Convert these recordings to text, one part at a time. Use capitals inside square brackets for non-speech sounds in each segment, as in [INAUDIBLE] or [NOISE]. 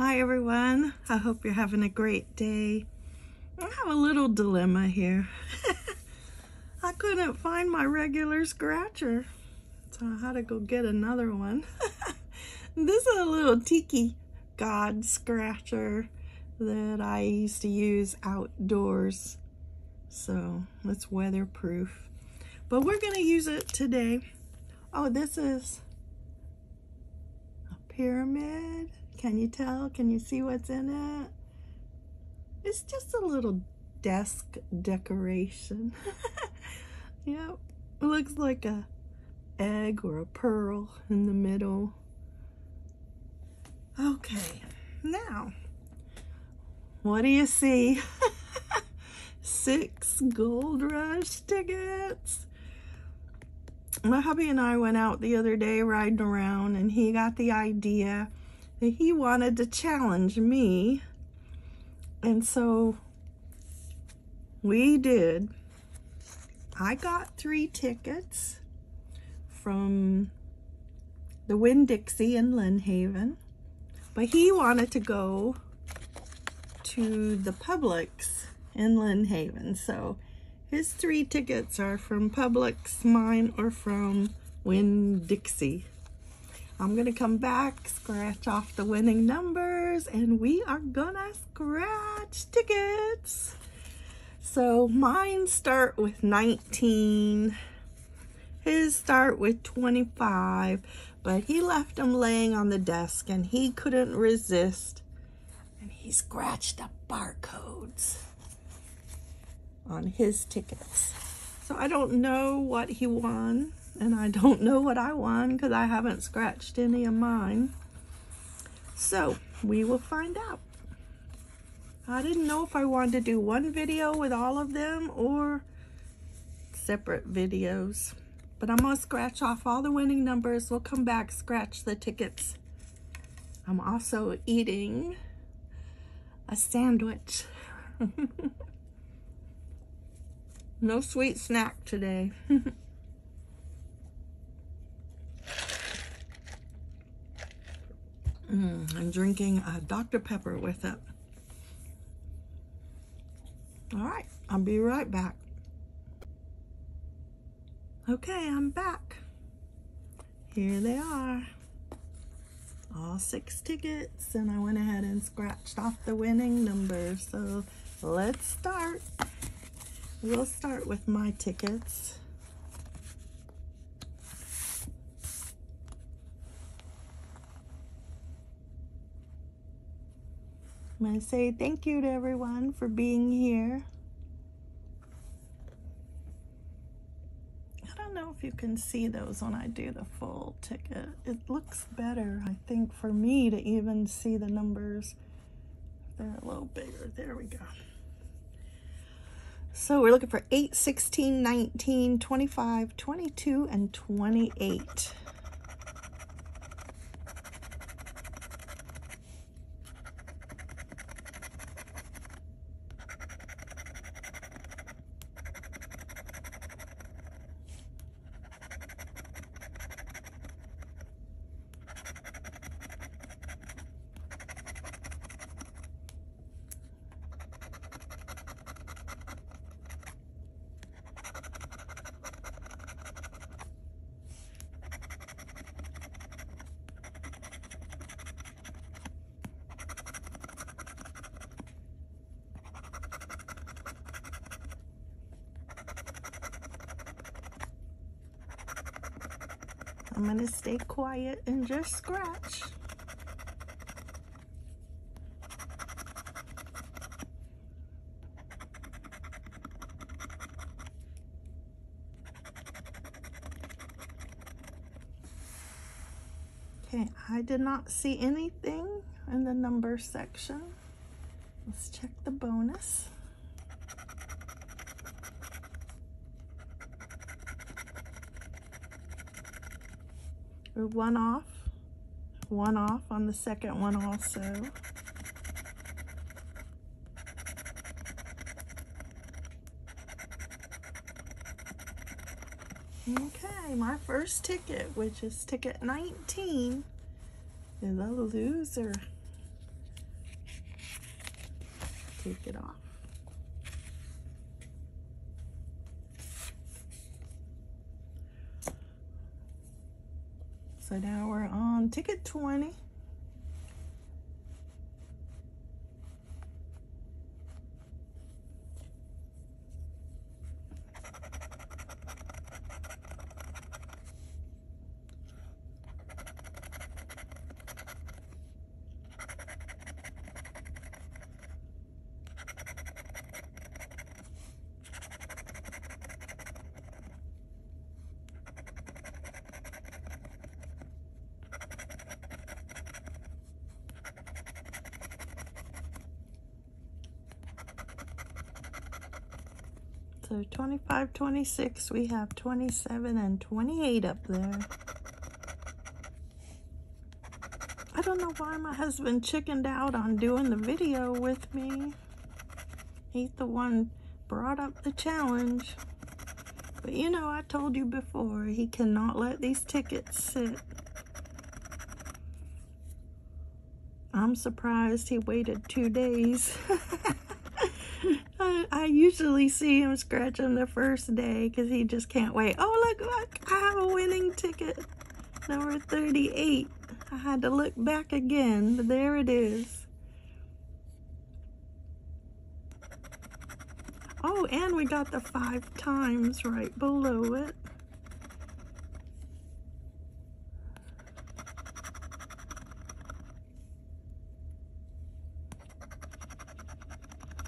Hi everyone, I hope you're having a great day. I have a little dilemma here. [LAUGHS] I couldn't find my regular scratcher, so I had to go get another one. [LAUGHS] this is a little tiki god scratcher that I used to use outdoors, so it's weatherproof. But we're gonna use it today. Oh, this is pyramid can you tell? Can you see what's in it? It's just a little desk decoration. [LAUGHS] yep, it looks like a egg or a pearl in the middle. Okay, now, what do you see? [LAUGHS] Six Gold Rush tickets. My hubby and I went out the other day riding around and he got the idea that he wanted to challenge me. And so we did. I got three tickets from the Winn-Dixie in Lynn Haven, but he wanted to go to the Publix in Lynn Haven. So his three tickets are from Publix, mine are from Winn-Dixie. I'm gonna come back, scratch off the winning numbers, and we are gonna scratch tickets. So mine start with 19, his start with 25, but he left them laying on the desk and he couldn't resist. And he scratched up barcodes on his tickets. So I don't know what he won and I don't know what I won because I haven't scratched any of mine. So we will find out. I didn't know if I wanted to do one video with all of them or separate videos. But I'm going to scratch off all the winning numbers. We'll come back, scratch the tickets. I'm also eating a sandwich. [LAUGHS] no sweet snack today. [LAUGHS] Mm, I'm drinking a Dr. Pepper with it. All right, I'll be right back. Okay, I'm back. Here they are. All six tickets, and I went ahead and scratched off the winning numbers. So let's start. We'll start with my tickets. I'm going to say thank you to everyone for being here. I don't know if you can see those when I do the full ticket. It looks better, I think, for me to even see the numbers. They're a little bigger. There we go. So we're looking for 8, 16, 19, 25, 22, and 28. I'm to stay quiet and just scratch. Okay, I did not see anything in the number section. Let's check the bonus. One off, one off on the second one also. Okay, my first ticket, which is ticket 19, is a loser. take it off. So now we're on ticket 20. So 25, 26, we have 27 and 28 up there. I don't know why my husband chickened out on doing the video with me. He's the one brought up the challenge. But you know, I told you before, he cannot let these tickets sit. I'm surprised he waited two days. [LAUGHS] [LAUGHS] I, I, usually see him scratching the first day because he just can't wait. Oh, look, look, I have a winning ticket. Number 38. I had to look back again, but there it is. Oh, and we got the five times right below it.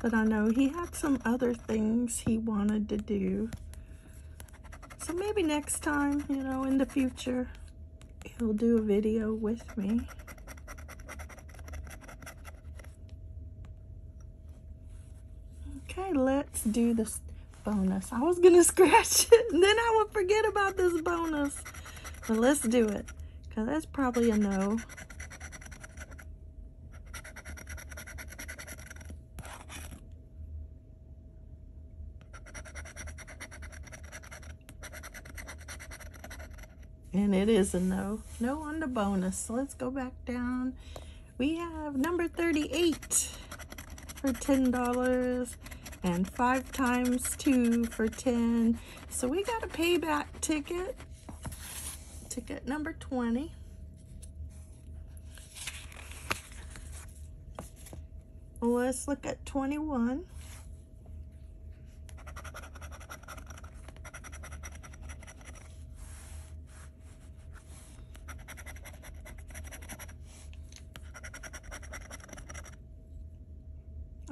But I know he had some other things he wanted to do. So maybe next time, you know, in the future, he'll do a video with me. Okay, let's do this bonus. I was going [LAUGHS] to scratch it, and then I would forget about this bonus. But let's do it, because that's probably a no. And it is a no. No on the bonus. So let's go back down. We have number 38 for $10 and five times two for 10. So we got a payback ticket. Ticket number 20. Let's look at 21.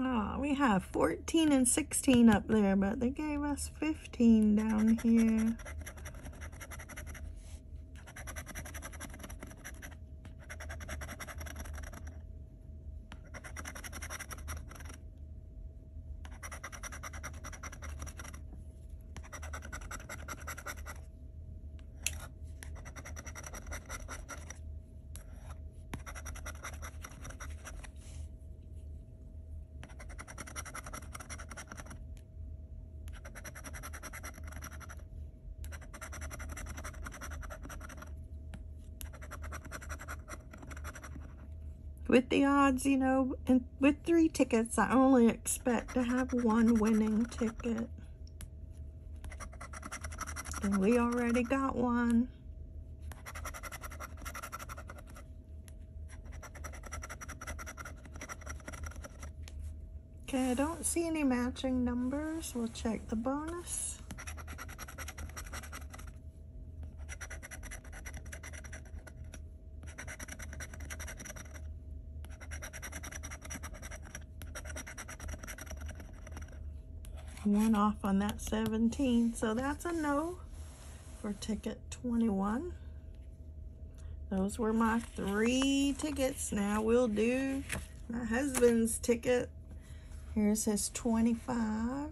Oh, we have 14 and 16 up there, but they gave us 15 down here. With the odds, you know, and with three tickets, I only expect to have one winning ticket. And we already got one. Okay, I don't see any matching numbers. We'll check the bonus. One off on that 17 so that's a no for ticket 21 those were my three tickets. Now we'll do my husband's ticket. Here's his 25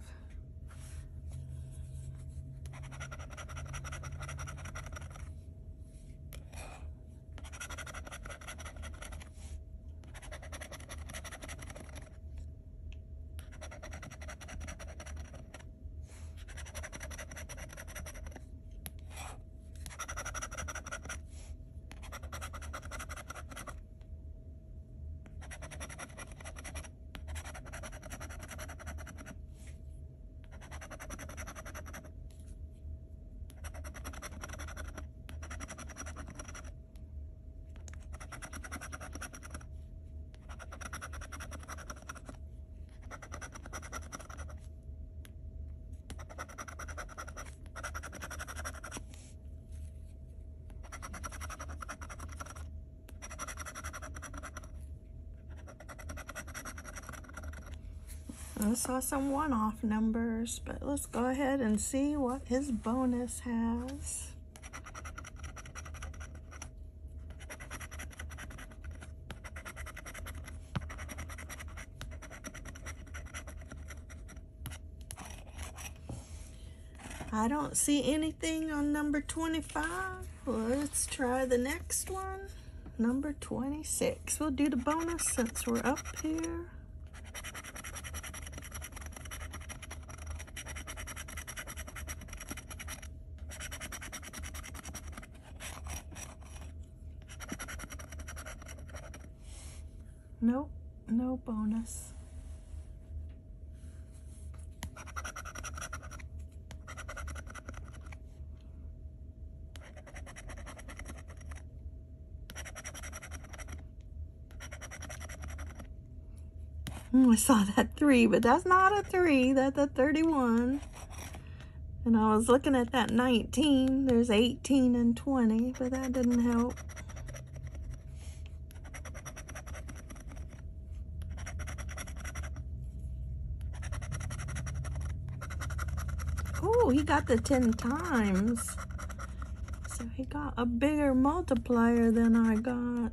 I saw some one-off numbers, but let's go ahead and see what his bonus has. I don't see anything on number 25. Let's try the next one. Number 26. We'll do the bonus since we're up here. Nope, no bonus. Mm, I saw that three, but that's not a three. That's a 31. And I was looking at that 19. There's 18 and 20, but that didn't help. Oh, he got the 10 times. So he got a bigger multiplier than I got.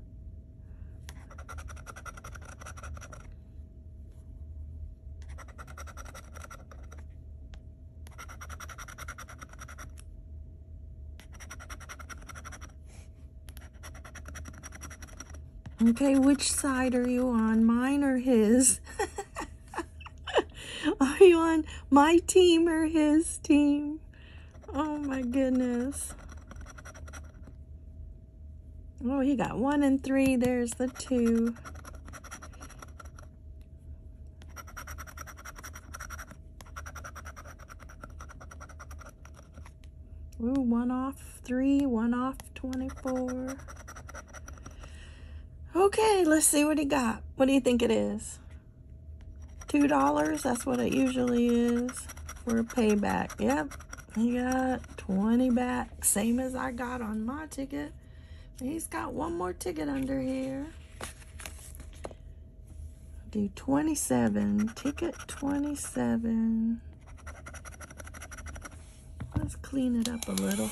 Okay, which side are you on? Mine or his? [LAUGHS] are you on my team or his team? Oh my goodness. Oh, he got one and three. There's the two. Ooh, one off three, one off 24. Okay, let's see what he got. What do you think it is? Two dollars, that's what it usually is for a payback. Yep, he got 20 back, same as I got on my ticket. He's got one more ticket under here. Do 27, ticket 27. Let's clean it up a little.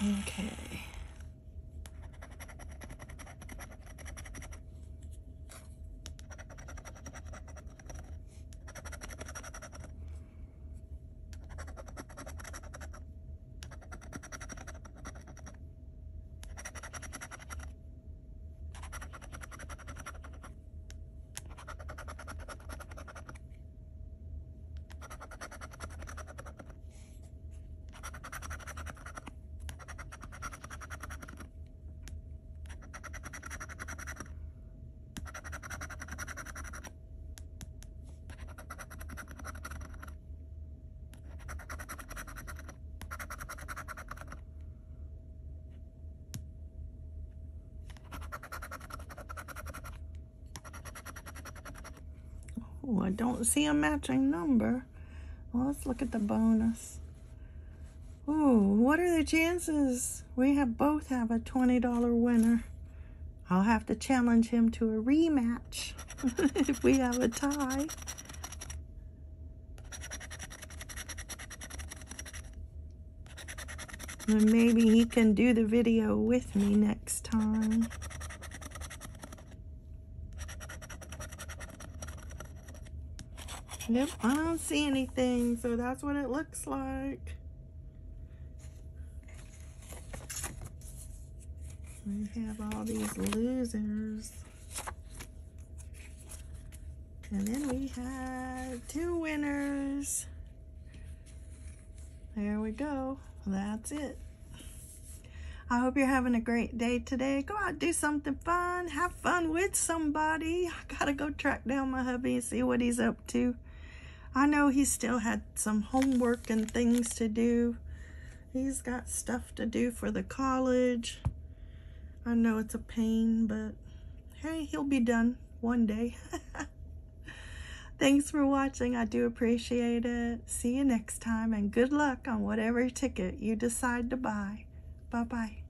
Okay. Oh, I don't see a matching number. Well, let's look at the bonus. Oh, what are the chances we have both have a $20 winner? I'll have to challenge him to a rematch [LAUGHS] if we have a tie. And maybe he can do the video with me next time. Yep, I don't see anything, so that's what it looks like. We have all these losers. And then we have two winners. There we go. That's it. I hope you're having a great day today. Go out, do something fun. Have fun with somebody. I gotta go track down my hubby and see what he's up to. I know he still had some homework and things to do. He's got stuff to do for the college. I know it's a pain, but hey, he'll be done one day. [LAUGHS] Thanks for watching. I do appreciate it. See you next time and good luck on whatever ticket you decide to buy. Bye-bye.